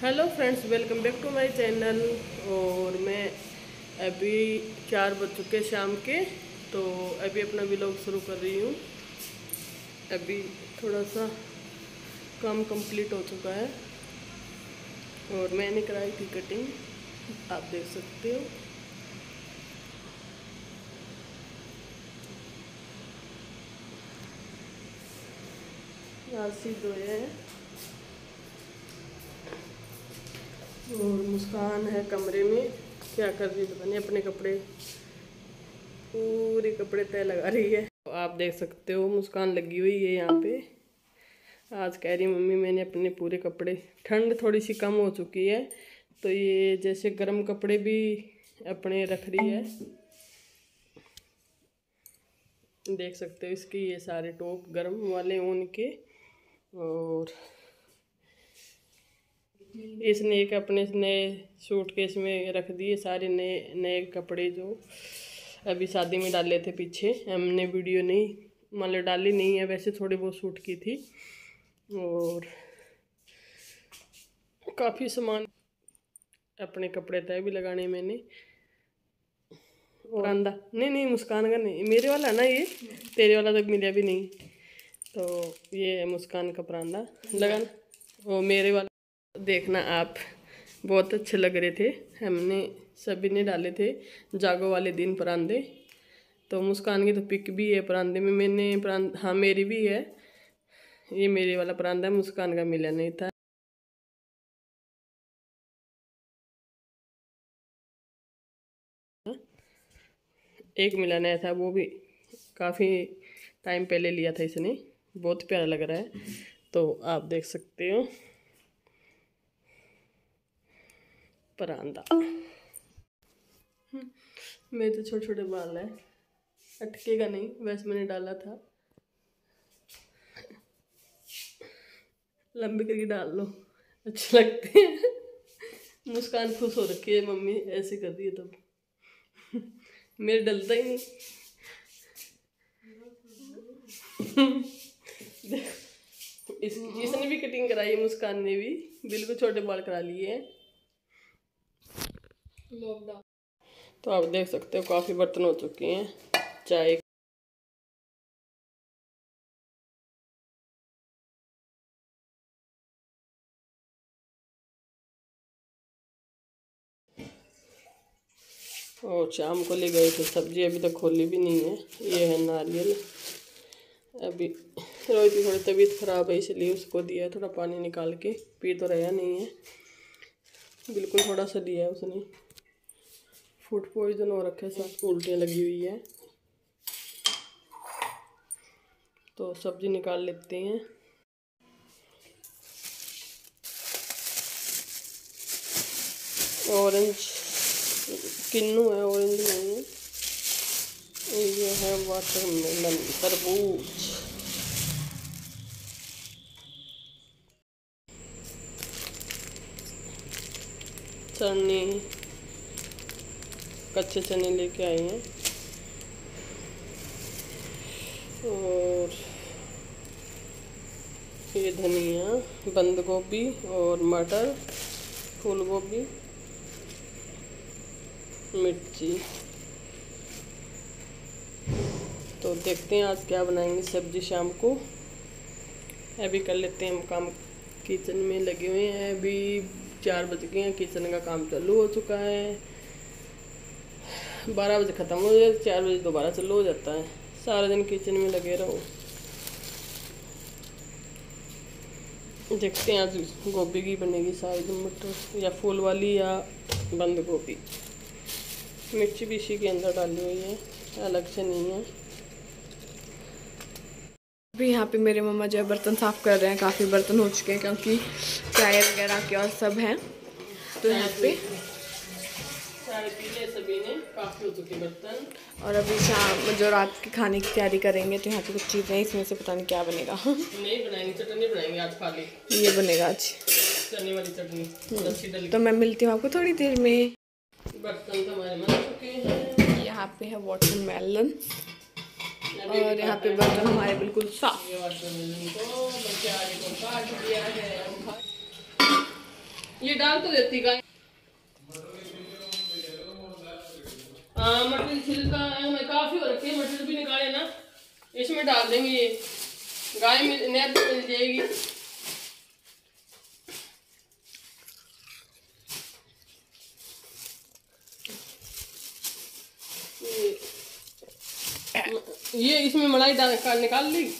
Hello friends welcome back to my channel और मैं अभी चार बज चुके शाम के तो अभी अपना व्लॉग शुरू कर रही हूँ। अभी थोड़ा सा काम कंप्लीट हो चुका है। और मैंने कराई थी कटिंग आप देख सकते हो। राशि धोए हैं और मुस्कान है कमरे में। क्या कर रही है नहीं, अपने कपड़े। पूरे कपड़े तय लगा रही है। तो आप देख सकते हो, मुस्कान लगी हुई है यहाँ पे। आज कह रही मम्मी, मैंने अपने पूरे कपड़े। ठंड थोड़ी सी कम हो चुकी है तो ये जैसे गर्म कपड़े भी अपने रख रही है। देख सकते हो इसके ये सारे टॉप गर्म वाले ऊन के। और इसने एक अपने नए सूट केस में रख दिए, सारे नए नए कपड़े जो अभी शादी में डाले थे पीछे, हमने वीडियो नहीं मान मतलब डाली नहीं है, वैसे थोड़ी बहुत सूट की थी। और काफ़ी सामान अपने कपड़े तय भी लगाने मैंने। और आंदा नहीं नहीं, मुस्कान का नहीं, मेरे वाला ना ये? तेरे वाला तक मिला भी नहीं। तो ये मुस्कान का परांदा, लगाना। वो मेरे वाला देखना आप। बहुत अच्छे लग रहे थे। हमने सभी ने डाले थे जागो वाले दिन परांदे। तो मुस्कान की तो पिक भी है परांदे में। मैंने परांद हाँ मेरी भी है। ये मेरे वाला परांदा, मुस्कान का मिला नहीं था। एक मिला नया था, वो भी काफ़ी टाइम पहले लिया था इसने। बहुत प्यारा लग रहा है। तो आप देख सकते हो। परांदा। मेरे तो छोटे छोटे बाल है। अटकेगा नहीं, वैसे मैंने डाला था। लंबे करके डाल लो। अच्छे लगते हैं। मुस्कान खुश हो रखी है, मम्मी ऐसे कर दिए तब। मेरे डलता ही नहीं। इस इसने भी कटिंग कराई है, मुस्कान ने भी, बिल्कुल छोटे बाल करा लिए हैं। तो आप देख सकते हो, काफ़ी बर्तन हो चुके हैं, चाय। और शाम को ले गए थे सब्ज़ी, अभी तक खोली भी नहीं है, ये है नारियल। अभी रोहित की थोड़ी तबीयत ख़राब है, इसलिए उसको दिया थोड़ा पानी निकाल के, पी तो रहा नहीं है। बिल्कुल थोड़ा सा दिया है उसने। फ़ूड पॉइजन हो रखे, साथ उल्टियाँ लगी हुई है। तो सब्ज़ी निकाल लेते हैं। ऑरेंज, किन्नू है, ऑरेंज नहीं ये है वाटरमेलन तरबूज। चने। कच्चे चने लेके आए हैं। और ये धनिया, बंद गोभी और मटर फूल गोभी मिर्ची। तो देखते हैं आज क्या बनाएँगे सब्ज़ी शाम को। अभी कर लेते हैं हम काम। किचन में लगे हुए हैं, अभी चार बज गए हैं, किचन का काम चालू हो चुका है। बारह बजे ख़त्म हो जाए, चार बजे दोबारा चालू हो जाता है। सारा दिन किचन में लगे रहो। देखते हैं आज गोभी की बनेगी शायद मटर, या फूल वाली या बंद गोभी। मिर्ची भी इसी के अंदर डाली हुई है, अलग से नहीं है। अभी यहाँ पे मेरे मम्मा जो है बर्तन साफ़ कर रहे हैं, काफ़ी बर्तन हो चुके हैं, क्योंकि चाय वगैरह के और सब हैं। तो यहाँ पे सारे पीले सभी ने काफ़ी हो चुके बर्तन। और अभी शाम जो रात के खाने की तैयारी करेंगे तो यहाँ पे कुछ चीज़ें इसमें से पता नहीं क्या बनेगा। नहीं बनाएँगे चटनी बनाएँगे आज खाली। ये बनेगा आज। चने वाली चटनी तो मैं मिलती हूँ आपको थोड़ी देर में। बर्तन तो हमारे बन चुके हैं। यहाँ पे है वाटर मेलन और यहाँ पे बर्तन हमारे बिल्कुल साफ़। ये डाल तो देती गाय। मटर छिलका में काफ़ी हो रखी है मटर भी निकाले ना। इसमें डाल देंगे ये। गाय मिल नहर पे मिल जाएगी। ये- इसमें मलाई डाल निकाल ली।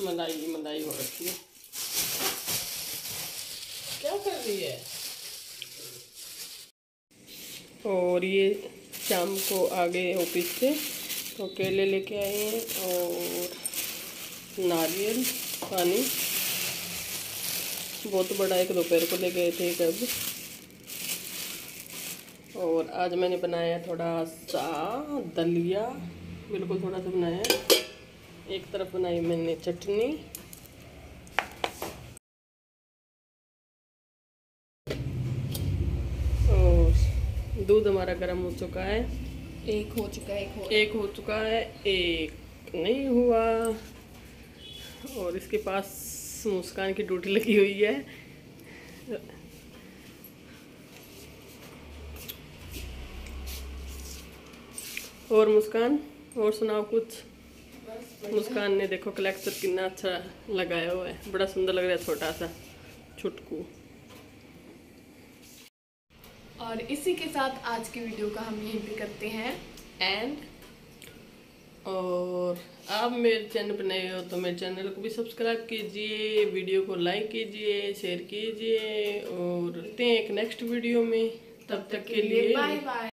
मलाई मलाई हो रखी है। क्या कर रही है? और ये शाम को आ गए ऑफ़िस से तो केले लेके आए हैं और नारियल पानी। बहुत बड़ा एक दोपहर को ले गए थे कब। और आज मैंने बनाया थोड़ा सा दलिया। बिल्कुल थोड़ा सा बनाया। एक तरफ़ बनाई मैंने चटनी और दूध हमारा गर्म हो चुका है। एक हो चुका है एक हो एक हो चुका है एक नहीं हुआ। और इसके पास मुस्कान की ड्यूटी लगी हुई है। और मुस्कान और सुनाओ कुछ। मुस्कान ने देखो कलेक्टर कितना अच्छा लगाया हुआ है। बड़ा सुंदर लग रहा है छोटा सा छुटकू। और इसी के साथ आज की वीडियो का हम यहीं पे करते हैं एंड और आप मेरे चैनल पर नए हो तो मेरे चैनल को भी सब्सक्राइब कीजिए वीडियो को लाइक कीजिए शेयर कीजिए और मिलते हैं एक नेक्स्ट वीडियो में। तब तक के लिए बाय बाय